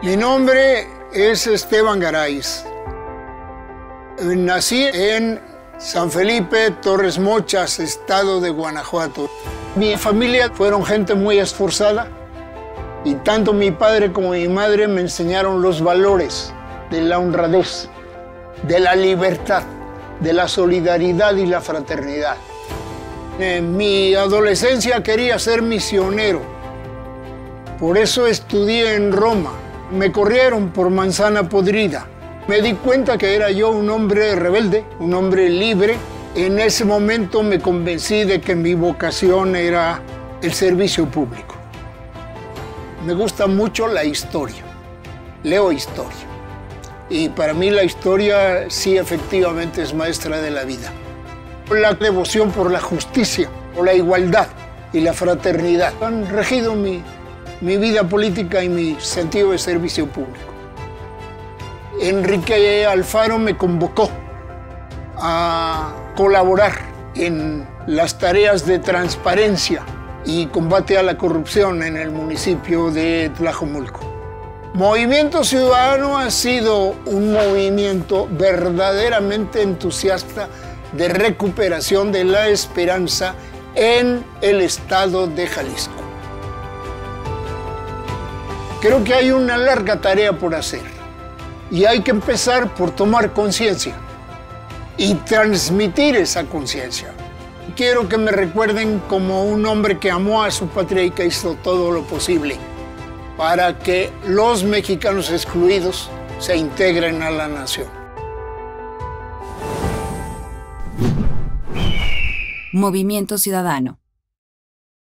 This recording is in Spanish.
Mi nombre es Esteban Garay. Nací en San Felipe, Torres Mochas, estado de Guanajuato. Mi familia fueron gente muy esforzada y tanto mi padre como mi madre me enseñaron los valores de la honradez, de la libertad, de la solidaridad y la fraternidad. En mi adolescencia quería ser misionero, por eso estudié en Roma. Me corrieron por manzana podrida. Me di cuenta que era yo un hombre rebelde, un hombre libre. En ese momento me convencí de que mi vocación era el servicio público. Me gusta mucho la historia. Leo historia. Y para mí la historia sí efectivamente es maestra de la vida. La devoción por la justicia, por la igualdad y la fraternidad han regido mi, mi vida política y mi sentido de servicio público. Enrique Alfaro me convocó a colaborar en las tareas de transparencia y combate a la corrupción en el municipio de Tlajomulco. Movimiento Ciudadano ha sido un movimiento verdaderamente entusiasta de recuperación de la esperanza en el estado de Jalisco. Creo que hay una larga tarea por hacer y hay que empezar por tomar conciencia y transmitir esa conciencia. Quiero que me recuerden como un hombre que amó a su patria y que hizo todo lo posible para que los mexicanos excluidos se integren a la nación. Movimiento Ciudadano.